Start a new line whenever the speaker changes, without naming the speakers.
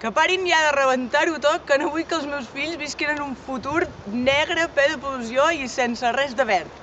Que parin ja de rebentar-ho tot, que no vull que els meus fills visquin en un futur negre, ple de pol·lució i sense res de verd.